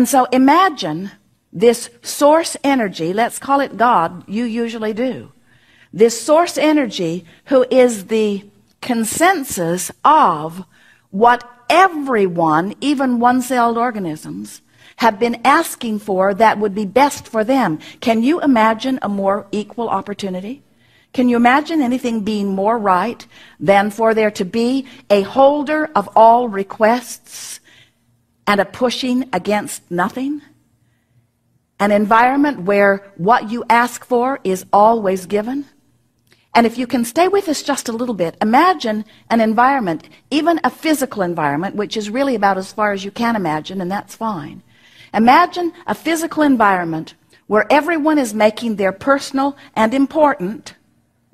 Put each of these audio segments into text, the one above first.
And so imagine this source energy, let's call it God, you usually do. This source energy who is the consensus of what everyone, even one-celled organisms, have been asking for that would be best for them. Can you imagine a more equal opportunity? Can you imagine anything being more right than for there to be a holder of all requests and a pushing against nothing? An environment where what you ask for is always given? And if you can stay with us just a little bit, imagine an environment, even a physical environment, which is really about as far as you can imagine, and that's fine. Imagine a physical environment where everyone is making their personal and important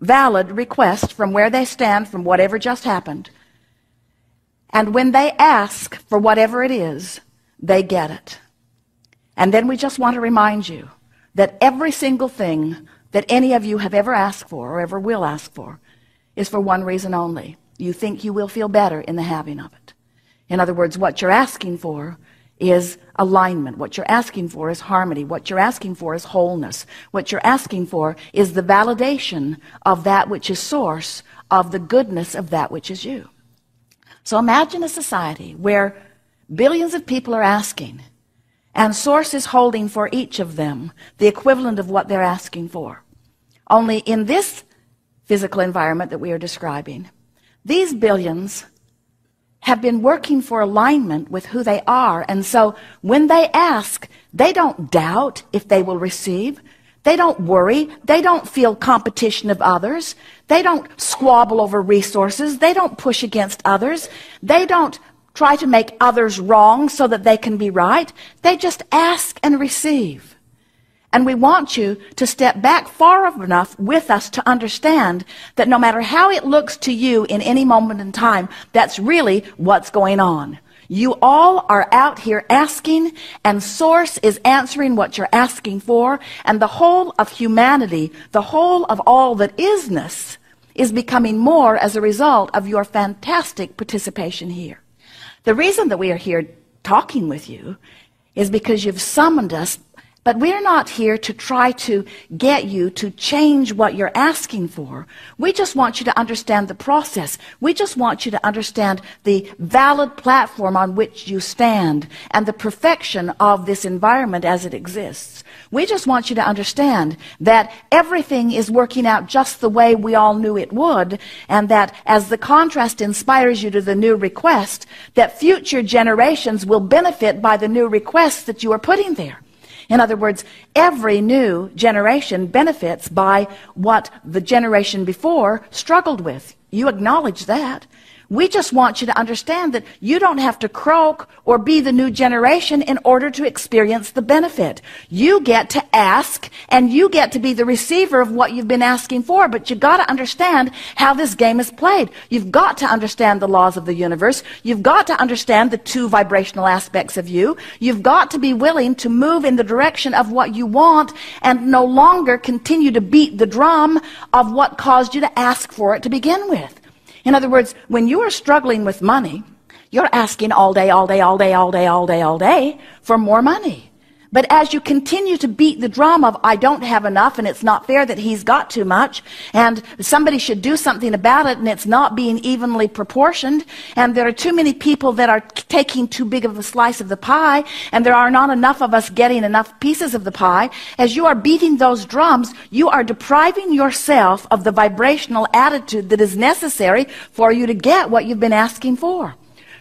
valid request from where they stand from whatever just happened. And when they ask for whatever it is, they get it. And then we just want to remind you that every single thing that any of you have ever asked for or ever will ask for is for one reason only. You think you will feel better in the having of it. In other words, what you're asking for is alignment. What you're asking for is harmony. What you're asking for is wholeness. What you're asking for is the validation of that which is source of the goodness of that which is you. So imagine a society where billions of people are asking and source is holding for each of them the equivalent of what they're asking for. Only in this physical environment that we are describing, these billions have been working for alignment with who they are. And so when they ask, they don't doubt if they will receive. They don't worry. They don't feel competition of others. They don't squabble over resources. They don't push against others. They don't try to make others wrong so that they can be right. They just ask and receive. And we want you to step back far enough with us to understand that no matter how it looks to you in any moment in time, that's really what's going on. You all are out here asking, and Source is answering what you're asking for, and the whole of humanity, the whole of all that isness, is becoming more as a result of your fantastic participation here. The reason that we are here talking with you is because you've summoned us but we're not here to try to get you to change what you're asking for. We just want you to understand the process. We just want you to understand the valid platform on which you stand and the perfection of this environment as it exists. We just want you to understand that everything is working out just the way we all knew it would, and that as the contrast inspires you to the new request, that future generations will benefit by the new requests that you are putting there. In other words, every new generation benefits by what the generation before struggled with. You acknowledge that. We just want you to understand that you don't have to croak or be the new generation in order to experience the benefit. You get to ask and you get to be the receiver of what you've been asking for, but you've got to understand how this game is played. You've got to understand the laws of the universe. You've got to understand the two vibrational aspects of you. You've got to be willing to move in the direction of what you want and no longer continue to beat the drum of what caused you to ask for it to begin with. In other words, when you are struggling with money, you're asking all day, all day, all day, all day, all day, all day for more money. But as you continue to beat the drum of, I don't have enough and it's not fair that he's got too much and somebody should do something about it and it's not being evenly proportioned and there are too many people that are taking too big of a slice of the pie and there are not enough of us getting enough pieces of the pie, as you are beating those drums, you are depriving yourself of the vibrational attitude that is necessary for you to get what you've been asking for.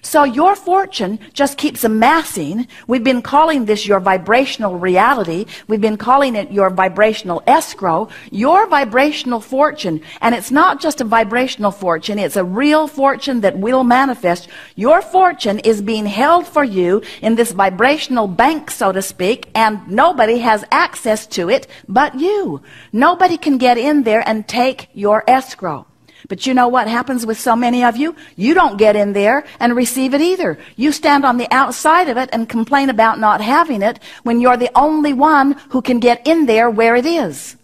So your fortune just keeps amassing. We've been calling this your vibrational reality. We've been calling it your vibrational escrow, your vibrational fortune. And it's not just a vibrational fortune, it's a real fortune that will manifest. Your fortune is being held for you in this vibrational bank, so to speak, and nobody has access to it but you. Nobody can get in there and take your escrow. But you know what happens with so many of you? You don't get in there and receive it either. You stand on the outside of it and complain about not having it when you're the only one who can get in there where it is.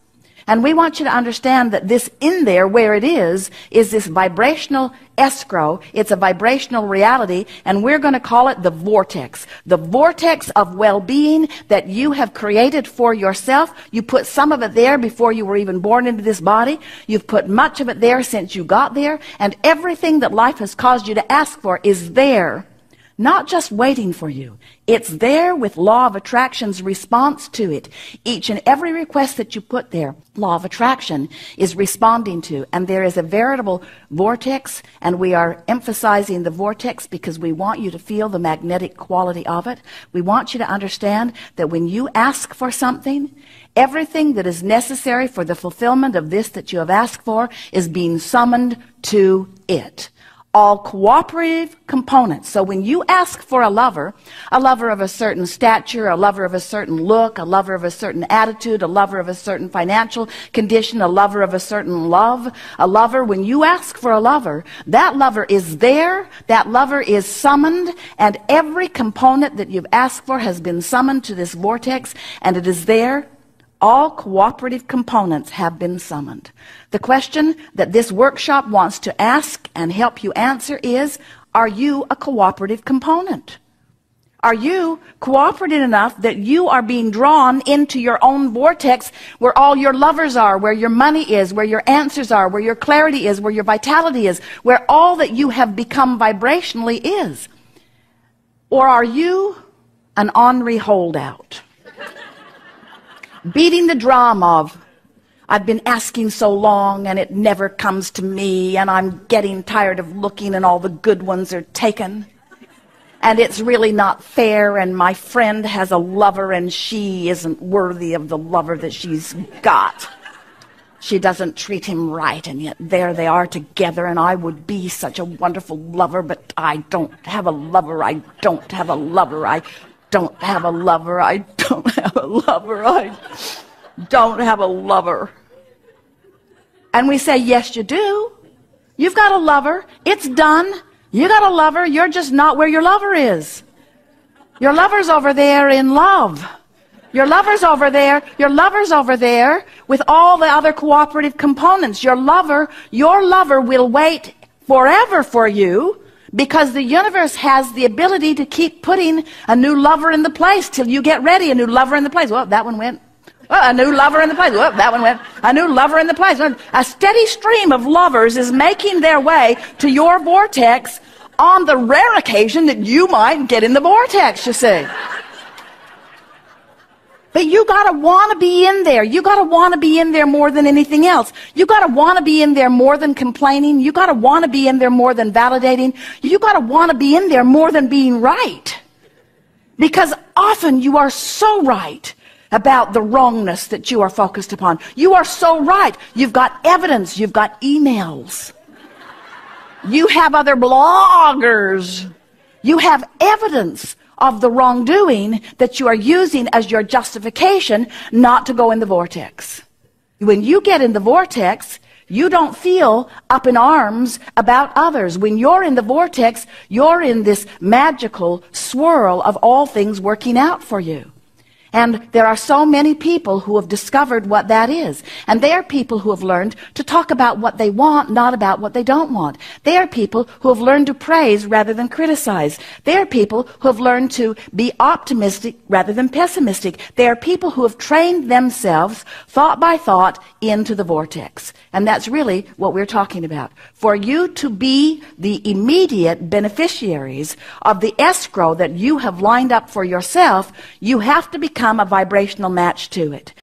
And we want you to understand that this in there, where it is, is this vibrational escrow. It's a vibrational reality, and we're going to call it the vortex. The vortex of well-being that you have created for yourself. You put some of it there before you were even born into this body. You've put much of it there since you got there, and everything that life has caused you to ask for is there not just waiting for you. It's there with law of attraction's response to it. Each and every request that you put there, law of attraction is responding to. And there is a veritable vortex, and we are emphasizing the vortex because we want you to feel the magnetic quality of it. We want you to understand that when you ask for something, everything that is necessary for the fulfillment of this that you have asked for is being summoned to it all cooperative components. So when you ask for a lover, a lover of a certain stature, a lover of a certain look, a lover of a certain attitude, a lover of a certain financial condition, a lover of a certain love, a lover, when you ask for a lover, that lover is there, that lover is summoned, and every component that you've asked for has been summoned to this vortex, and it is there all cooperative components have been summoned. The question that this workshop wants to ask and help you answer is, are you a cooperative component? Are you cooperative enough that you are being drawn into your own vortex where all your lovers are, where your money is, where your answers are, where your clarity is, where your vitality is, where all that you have become vibrationally is? Or are you an ornery holdout? Beating the drum of, I've been asking so long and it never comes to me, and I'm getting tired of looking and all the good ones are taken. And it's really not fair, and my friend has a lover and she isn't worthy of the lover that she's got. She doesn't treat him right, and yet there they are together, and I would be such a wonderful lover, but I don't have a lover. I don't have a lover. I don't have a lover. I don't have a lover. I don't have a lover. And we say, Yes, you do. You've got a lover. It's done. You got a lover. You're just not where your lover is. Your lover's over there in love. Your lover's over there. Your lover's over there with all the other cooperative components. Your lover, your lover will wait forever for you because the universe has the ability to keep putting a new lover in the place till you get ready. A new lover in the place. Well, that one went. A new lover in the place. Well, that one went. A new lover in the place. A steady stream of lovers is making their way to your vortex on the rare occasion that you might get in the vortex, you see. But you gotta wanna be in there. You gotta wanna be in there more than anything else. You gotta wanna be in there more than complaining. You gotta wanna be in there more than validating. You gotta wanna be in there more than being right. Because often you are so right about the wrongness that you are focused upon. You are so right. You've got evidence. You've got emails. You have other bloggers. You have evidence of the wrongdoing that you are using as your justification not to go in the vortex. When you get in the vortex, you don't feel up in arms about others. When you're in the vortex, you're in this magical swirl of all things working out for you. And there are so many people who have discovered what that is. And they are people who have learned to talk about what they want, not about what they don't want. They are people who have learned to praise rather than criticize. They are people who have learned to be optimistic rather than pessimistic. They are people who have trained themselves thought by thought into the vortex. And that's really what we're talking about. For you to be the immediate beneficiaries of the escrow that you have lined up for yourself, you have to become become a vibrational match to it.